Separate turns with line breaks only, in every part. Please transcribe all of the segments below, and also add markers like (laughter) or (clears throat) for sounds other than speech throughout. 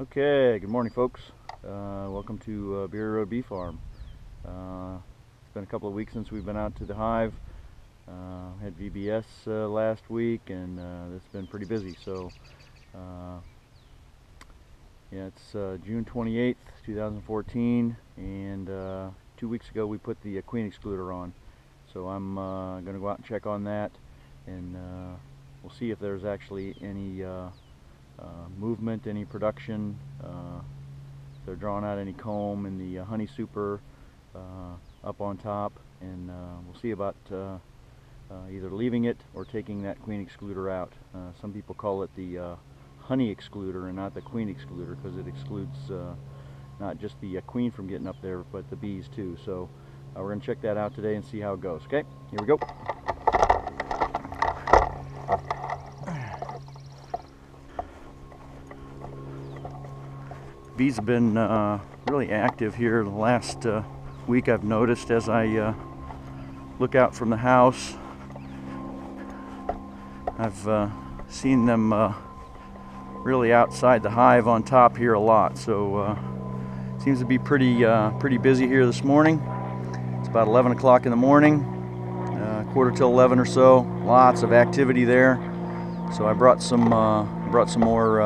Okay, good morning folks. Uh, welcome to uh, Bieri Road Bee Farm. Uh, it's been a couple of weeks since we've been out to the hive. Uh, had VBS uh, last week and uh, it's been pretty busy. So yeah, it's June 28th, 2014 and two weeks ago we put the queen excluder on. So I'm going to go out and check on that and we'll see if there's actually any movement, any production. Uh, they're drawing out any comb in the uh, honey super uh, up on top and uh, we'll see about uh, uh, either leaving it or taking that queen excluder out. Uh, some people call it the uh, honey excluder and not the queen excluder because it excludes uh, not just the uh, queen from getting up there but the bees too. So uh, we're going to check that out today and see how it goes. Okay, here we go. Bees have been uh, really active here the last uh, week I've noticed as I uh, look out from the house. I've uh, seen them uh, really outside the hive on top here a lot so uh, seems to be pretty pretty busy here this morning. It's about 11 o'clock in the morning, quarter till 11 or so. Lots of activity there. So I brought some brought some more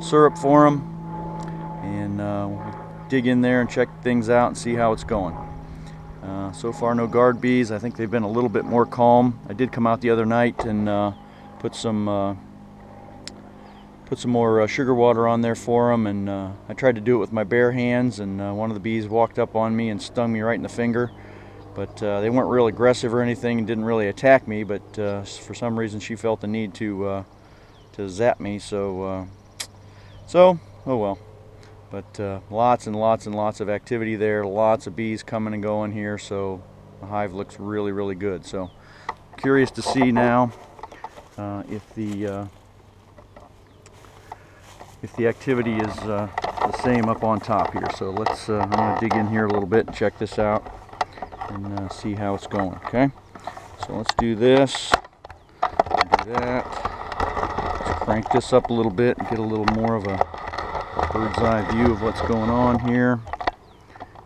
syrup for them, and uh, we'll dig in there and check things out and see how it's going. Uh, so far, no guard bees. I think they've been a little bit more calm. I did come out the other night and uh, put some uh, put some more uh, sugar water on there for them, and uh, I tried to do it with my bare hands, and one of the bees walked up on me and stung me right in the finger. But they weren't real aggressive or anything, and didn't really attack me. But for some reason, she felt the need to to zap me. So so oh well. But uh, lots and lots and lots of activity there. Lots of bees coming and going here. So the hive looks really really good. So curious to see now uh, if the uh, if the activity is uh, the same up on top here. So let's, uh, I'm to dig in here a little bit and check this out and see how it's going, okay? So let's do this, do that. Let's crank this up a little bit and get a little more of a bird's eye view of what's going on here.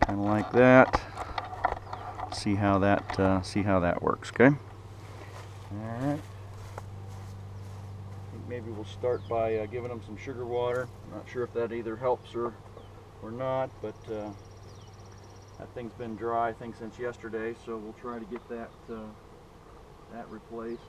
Kind of like that. See how that, uh, see how that works, okay? All right maybe we'll start by uh, giving them some sugar water. Not sure if that either helps or or not, but uh, that thing's been dry, I think, since yesterday. So we'll try to get that uh, that replaced.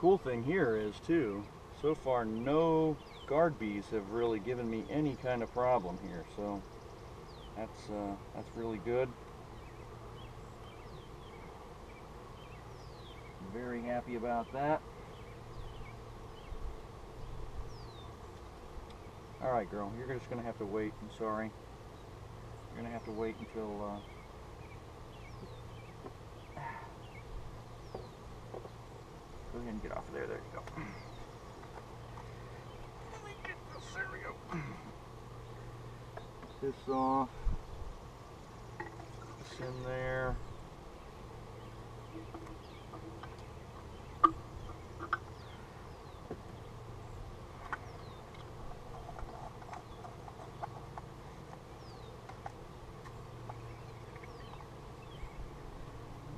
Cool thing here is too, so far no guard bees have really given me any kind of problem here. So that's uh, that's really good. Very happy about that. All right, girl, you're just gonna have to wait. I'm sorry. You're gonna have to wait until. Uh, Go ahead and get off of there. There you go. Let me get we go. This off. This in there.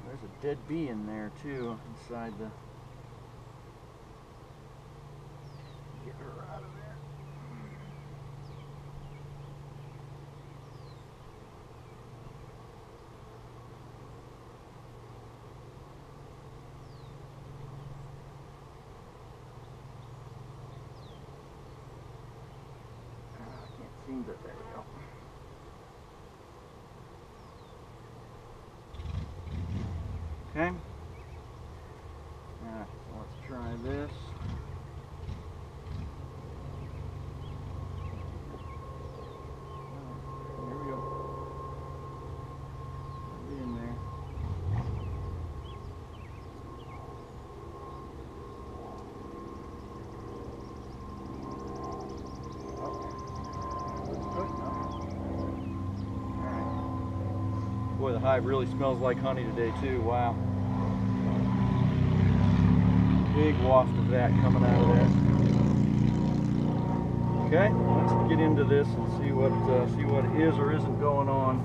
There's a dead bee in there too, inside the try this. Boy, the hive really smells like honey today too. Wow. Big waft of that coming out of there. Okay, let's get into this and see what uh, see what is or isn't going on.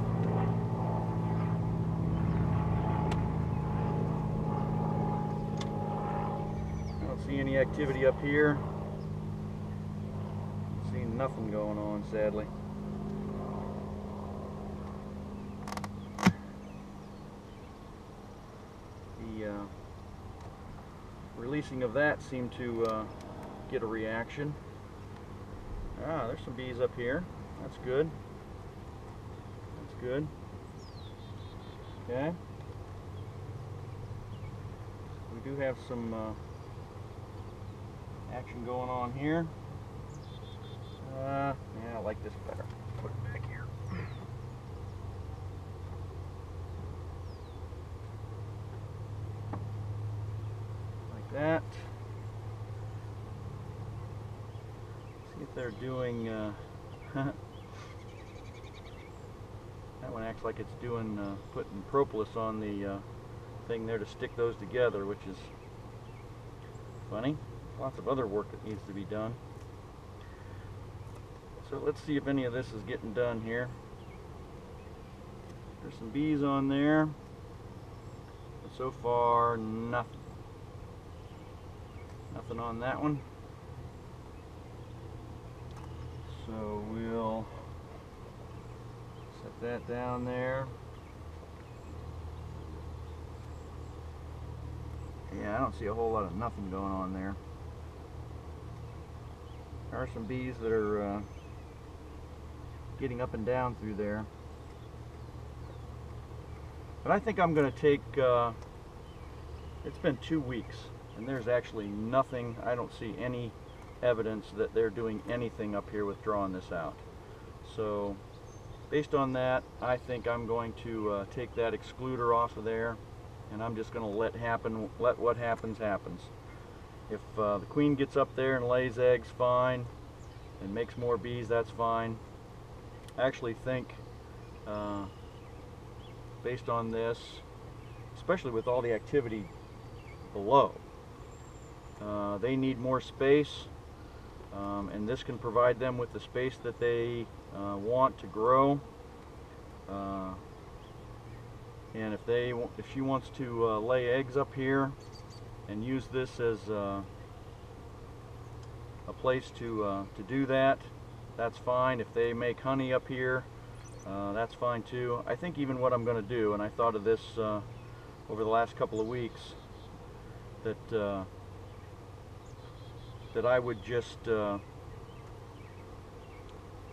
I don't see any activity up here. See nothing going on, sadly. The uh, releasing of that seemed to uh, get a reaction. Ah, there's some bees up here. That's good. That's good. Okay. We do have some uh, action going on here. Uh, yeah, I like this better. Put it back here. Like that. See if they're doing, uh, (laughs) that one acts like it's doing, uh, putting propolis on the uh, thing there to stick those together, which is funny. Lots of other work that needs to be done. So let's see if any of this is getting done here. There's some bees on there. But so far, nothing. Nothing on that one. So we'll set that down there. Yeah, I don't see a whole lot of nothing going on there. There are some bees that are uh, getting up and down through there. But I think I'm going to take, uh, it's been two weeks and there's actually nothing, I don't see any evidence that they're doing anything up here with drawing this out. So based on that, I think I'm going to uh, take that excluder off of there and I'm just going to let happen, let what happens happens. If uh, the queen gets up there and lays eggs, fine, and makes more bees, that's fine. I actually think, uh, based on this, especially with all the activity below, uh, they need more space, um, and this can provide them with the space that they uh, want to grow. Uh, and if they, if she wants to uh, lay eggs up here and use this as uh, a place to uh, to do that, that's fine. If they make honey up here, uh, that's fine too. I think even what I'm going to do, and I thought of this over the last couple of weeks, that that I would just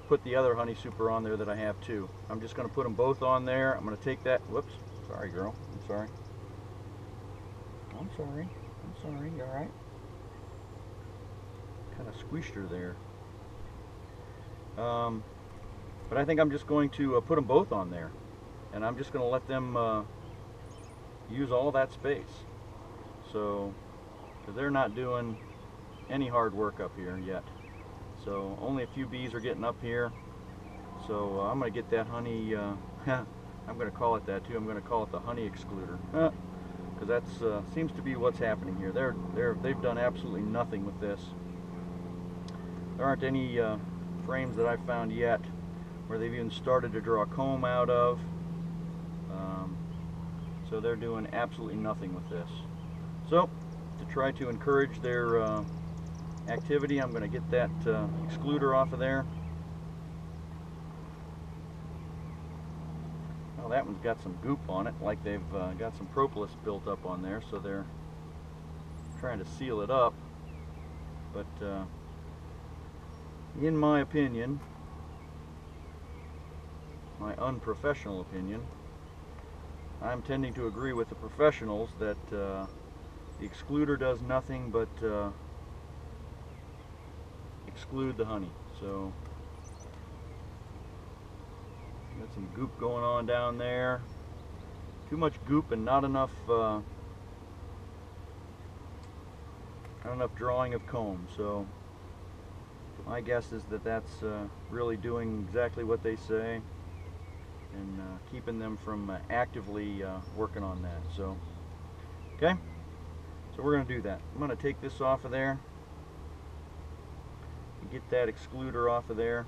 put the other honey super on there that I have too. I'm just going to put them both on there. I'm going to take that, whoops, sorry girl, I'm sorry. I'm sorry, I'm sorry, you alright? Kind of squished her there. Um, but I think I'm just going to uh, put them both on there. And I'm just going to let them uh, use all that space. So, because they're not doing any hard work up here yet. So only a few bees are getting up here. So uh, I'm going to get that honey, uh, (laughs) I'm going to call it that too, I'm going to call it the honey excluder. (laughs) Because that uh, seems to be what's happening here. They're, they're, they've done absolutely nothing with this. There aren't any uh, frames that I've found yet where they've even started to draw comb out of. Um, so they're doing absolutely nothing with this. So to try to encourage their uh, activity. I'm going to get that uh, excluder off of there. Well, that one's got some goop on it, like they've uh, got some propolis built up on there, so they're trying to seal it up. But uh, in my opinion, my unprofessional opinion, I'm tending to agree with the professionals that uh, the excluder does nothing but uh, exclude the honey. So got some goop going on down there. Too much goop and not enough uh, not enough drawing of comb. So my guess is that that's uh, really doing exactly what they say. and uh, keeping them from uh, actively uh, working on that. So, okay, so we're going to do that. I'm going to take this off of there, get that excluder off of there.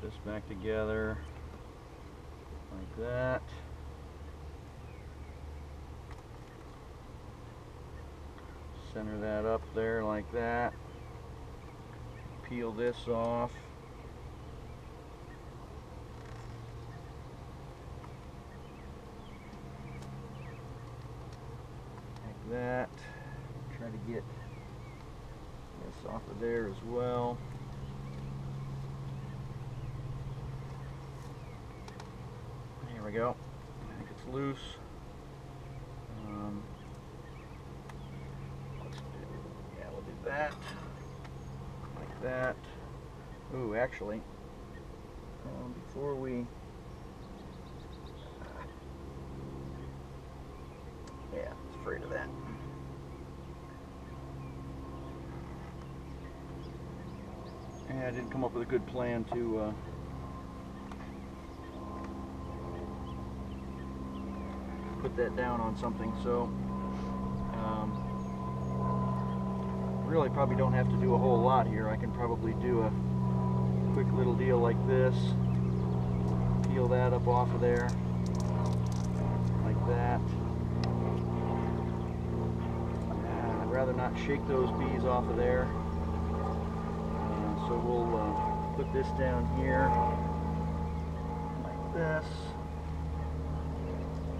Put this back together like that. Center that up there like that. Peel this off. Like that. Try to get this off of there as well. Here we go. I think it's loose. Um, let's do, yeah, we'll do that. Like that. Ooh, actually, um, before we, yeah, I was afraid of that. Yeah, I didn't come up with a good plan to uh, put that down on something. So, um, really probably don't have to do a whole lot here. I can probably do a quick little deal like this. Peel that up off of there, like that. Uh, I'd rather not shake those bees off of there. So we'll uh, put this down here, like this.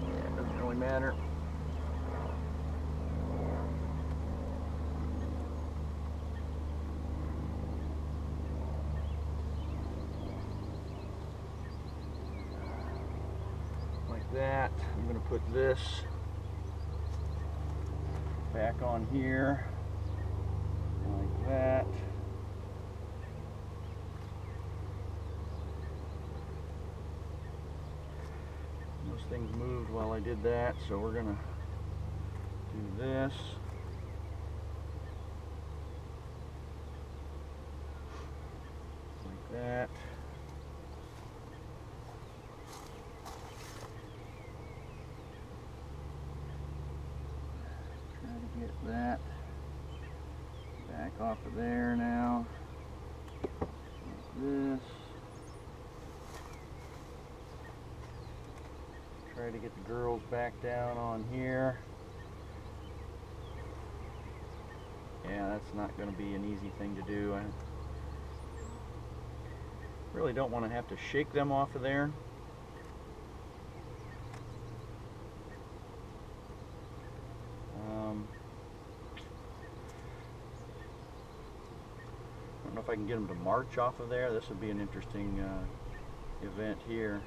Yeah, doesn't really matter. Like that. I'm going to put this back on here, like that. Those things moved while I did that, so we're gonna do this. Like that. Try to get that back off of there now. Like this. Try get the girls back down on here. Yeah, that's not going to be an easy thing to do. I really don't want to have to shake them off of there. Um, I don't know if I can get them to march off of there. This would be an interesting uh, event here.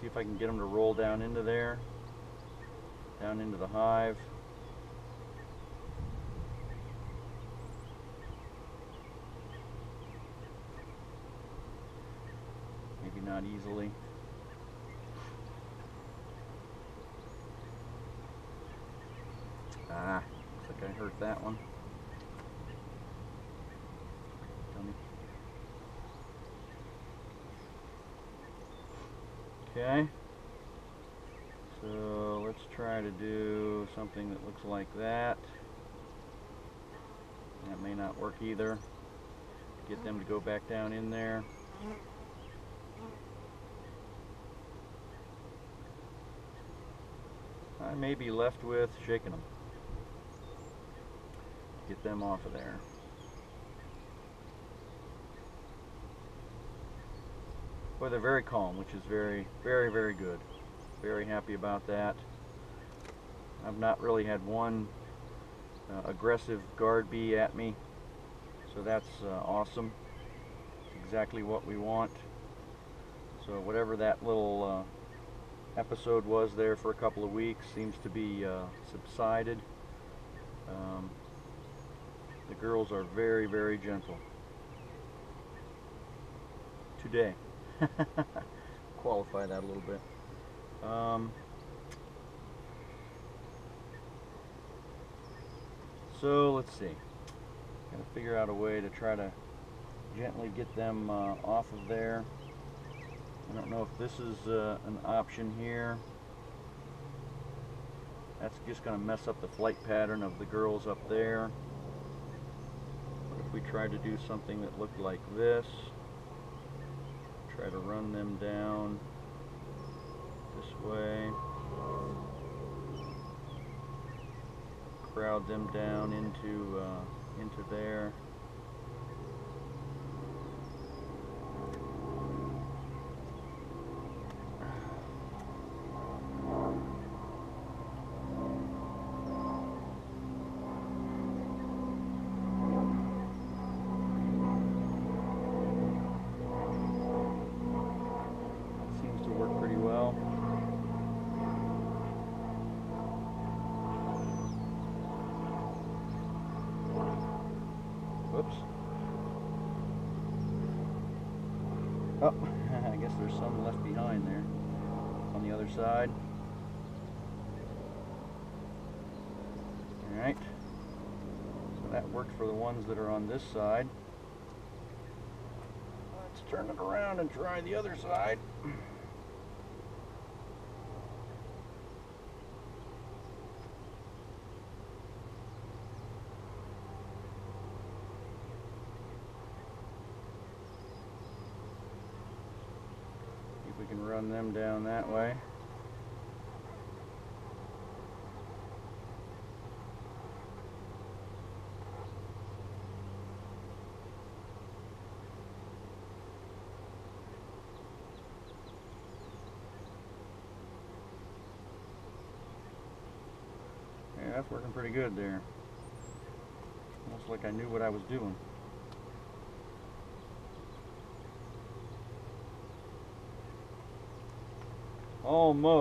See if I can get them to roll down into there, down into the hive. Maybe not easily. Ah, looks like I hurt that one. Okay. So let's try to do something that looks like that. That may not work either. Get them to go back down in there. I may be left with shaking them. Get them off of there. They're very calm, which is very, very, very good. Very happy about that. I've not really had one uh, aggressive guard bee at me, so that's uh, awesome. Exactly what we want. So whatever that little uh, episode was there for a couple of weeks seems to be uh, subsided. Um, the girls are very, very gentle. Today. (laughs) Qualify that a little bit. Um, so let's see. Gotta figure out a way to try to gently get them uh, off of there. I don't know if this is uh, an option here. That's just going to mess up the flight pattern of the girls up there. But if we tried to do something that looked like this, try to run them down this way, crowd them down into uh, into there. Seems to work pretty well. Whoops. Oh, (laughs) I guess there's some left behind there on the other side. Alright. So that worked for the ones that are on this side. Let's turn it around and try the other side. (clears throat) can run them down that way. Yeah, that's working pretty good there. Almost like I knew what I was doing. Almost.